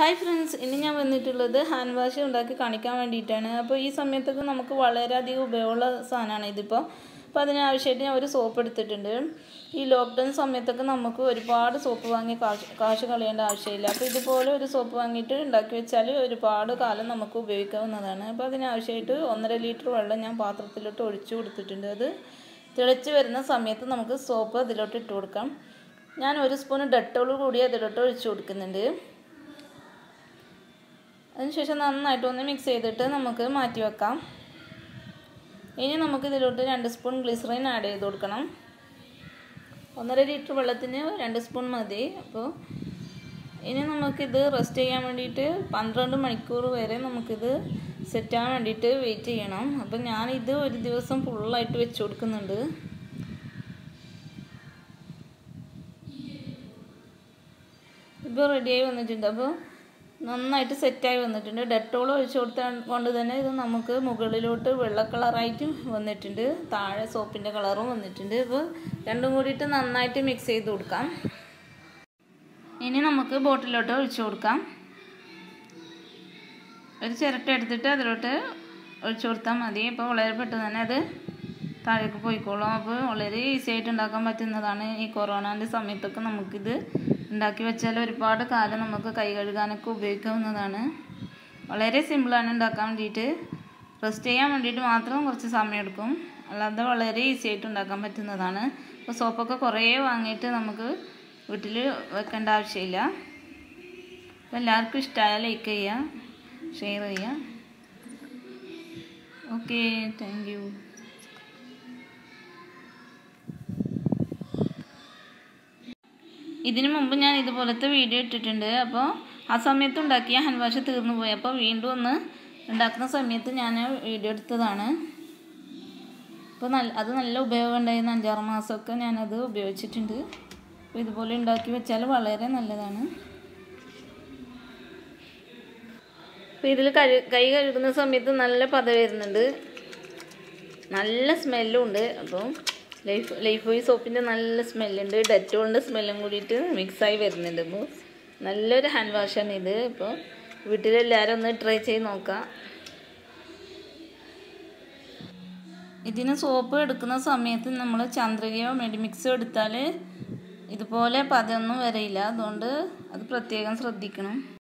Hi friends ഇന്ന് ഞാൻ വന്നിട്ടുള്ളത് ഹാൻഡ് വാഷ് ഉണ്ടാക്കി കാണിക്കാൻ വേണ്ടിയിട്ടാണ്. അപ്പോൾ ഈ സമയത്തൊക്കെ നമുക്ക് വളരെയധികം ഉപയോഗമുള്ള സാധനമാണ് ഇതിപ്പോൾ അപ്പോൾ അതിനാവശ്യമായിട്ട് ഞാൻ ഒരു സോപ്പ് എടുത്തിട്ടുണ്ട്. ഈ ലോക്ക്ഡൗൺ സമയത്തൊക്കെ നമുക്ക് ഒരുപാട് സോപ്പ് വാങ്ങി കാശ് കാശ് കളയേണ്ട ആവശ്യമില്ല. അപ്പോൾ ഇതുപോലെ ഒരു സോപ്പ് വാങ്ങിയിട്ട് ഉണ്ടാക്കി വെച്ചാൽ ഒരുപാട് കാലം നമുക്ക് ഉപയോഗിക്കാവുന്നതാണ്. അപ്പോൾ അതിനാവശ്യമായിട്ട് ഒന്നര ലിറ്റർ വെള്ളം ഞാൻ പാത്രത്തിലോട്ട് ഒഴിച്ചു കൊടുത്തിട്ടുണ്ട്. അത് തിളച്ച് വരുന്ന സമയത്ത് നമുക്ക് സോപ്പ് അതിലോട്ട് ഇട്ട് കൊടുക്കാം. ഞാൻ ഒരു സ്പൂൺ ഡെറ്റോൾ കൂടി അതിലോട്ട് ഒഴിച്ചു കൊടുക്കുന്നുണ്ട്. അതിനുശേഷം നന്നായിട്ട് ഒന്ന് മിക്സ് ചെയ്തിട്ട് നമുക്ക് മാറ്റി വെക്കാം. ഇനി നമുക്ക് ഇതിലോട്ട് രണ്ട് സ്പൂൺ ഗ്ലിസറിൻ ആഡ് ചെയ്ത് കൊടുക്കണം. ഒന്നര ലിറ്റർ വെള്ളത്തിന് രണ്ട് സ്പൂൺ മതി. അപ്പോൾ ഇനി നമുക്കിത് റെസ്റ്റ് ചെയ്യാൻ വേണ്ടിയിട്ട് പന്ത്രണ്ട് മണിക്കൂർ വരെ നമുക്കിത് സെറ്റാൻ വേണ്ടിയിട്ട് വെയിറ്റ് ചെയ്യണം. അപ്പം ഞാനിത് ഒരു ദിവസം ഫുള്ളായിട്ട് വെച്ച് കൊടുക്കുന്നുണ്ട്. ഇപ്പോൾ റെഡിയായി വന്നിട്ടുണ്ട്. അപ്പോൾ നന്നായിട്ട് സെറ്റായി വന്നിട്ടുണ്ട്. ഡെറ്റോൾ ഒഴിച്ചു കൊടുത്ത കൊണ്ട് തന്നെ ഇത് നമുക്ക് മുകളിലോട്ട് വെള്ള കളറായിട്ടും വന്നിട്ടുണ്ട്. താഴെ സോപ്പിന്റെ കളറും വന്നിട്ടുണ്ട്. ഇപ്പോൾ രണ്ടും കൂടിയിട്ട് നന്നായിട്ട് മിക്സ് ചെയ്ത് കൊടുക്കാം. ഇനി നമുക്ക് ബോട്ടിലോട്ട് ഒഴിച്ചു കൊടുക്കാം. ഒരു ചിരട്ട എടുത്തിട്ട് അതിലോട്ട് ഒഴിച്ചു കൊടുത്താൽ മതി. അപ്പോൾ വളരെ പെട്ടെന്ന് തന്നെ അത് താഴേക്ക് പോയിക്കോളും. അപ്പോൾ വളരെ ഈസി ആയിട്ട് ഉണ്ടാക്കാൻ പറ്റുന്നതാണ് ഈ കൊറോണന്റെ സമയത്തൊക്കെ നമുക്കിത് ഉണ്ടാക്കി വെച്ചാൽ ഒരുപാട് കാലം നമുക്ക് കൈ കഴുകാനൊക്കെ ഉപയോഗിക്കാവുന്നതാണ്. വളരെ സിമ്പിളാണ് ഉണ്ടാക്കാൻ വേണ്ടിയിട്ട്. റെസ്റ്റ് ചെയ്യാൻ വേണ്ടിയിട്ട് മാത്രം കുറച്ച് സമയം എടുക്കും അല്ലാതെ വളരെ ഈസി ആയിട്ട് ഉണ്ടാക്കാൻ പറ്റുന്നതാണ്. അപ്പോൾ സോപ്പൊക്കെ കുറേ വാങ്ങിയിട്ട് നമുക്ക് വീട്ടിൽ വെക്കേണ്ട ആവശ്യമില്ല. അപ്പോൾ എല്ലാവർക്കും ഇഷ്ടമായ ലൈക്ക് ചെയ്യുക ഷെയർ ചെയ്യുക. ഓക്കെ താങ്ക് ഇതിനു മുമ്പ് ഞാൻ ഇതുപോലത്തെ വീഡിയോ ഇട്ടിട്ടുണ്ട്. അപ്പോൾ ആ സമയത്ത് ഉണ്ടാക്കിയ ഹാൻഡ് വാഷ് തീർന്നു പോയി. അപ്പോൾ വീണ്ടും ഒന്ന് ഉണ്ടാക്കുന്ന സമയത്ത് ഞാൻ വീഡിയോ എടുത്തതാണ്. അപ്പോൾ നല്ല അത് നല്ല ഉപയോഗം ഉണ്ടായിരുന്ന അഞ്ചാറ് മാസമൊക്കെ ഞാനത് ഉപയോഗിച്ചിട്ടുണ്ട്. അപ്പോൾ ഇതുപോലെ ഉണ്ടാക്കി വെച്ചാൽ വളരെ നല്ലതാണ്. അപ്പോൾ ഇതിൽ കഴു കൈ കഴുകുന്ന സമയത്ത് നല്ല പത വരുന്നുണ്ട്. നല്ല സ്മെല്ലും ഉണ്ട്. അപ്പോൾ ലൈഫ് ലൈഫ് ബോയ് സോപ്പിന്റെ നല്ല സ്മെല്ലുണ്ട്. ഡെറ്റോളിന്റെ സ്മെല്ലും കൂടിയിട്ട് മിക്സായി വരുന്നുണ്ട് അപ്പോൾ നല്ലൊരു ഹാൻഡ് വാഷാണ് ഇത്. ഇപ്പോൾ വീട്ടിലെല്ലാവരും ഒന്ന് ട്രൈ ചെയ്ത് നോക്കാം. ഇതിന് സോപ്പ് എടുക്കുന്ന സമയത്ത് നമ്മൾ ചന്ദ്രികയോ മെഡിമിക്സോ എടുത്താൽ ഇതുപോലെ പതയൊന്നും വരയില്ല. അതുകൊണ്ട് അത് പ്രത്യേകം ശ്രദ്ധിക്കണം.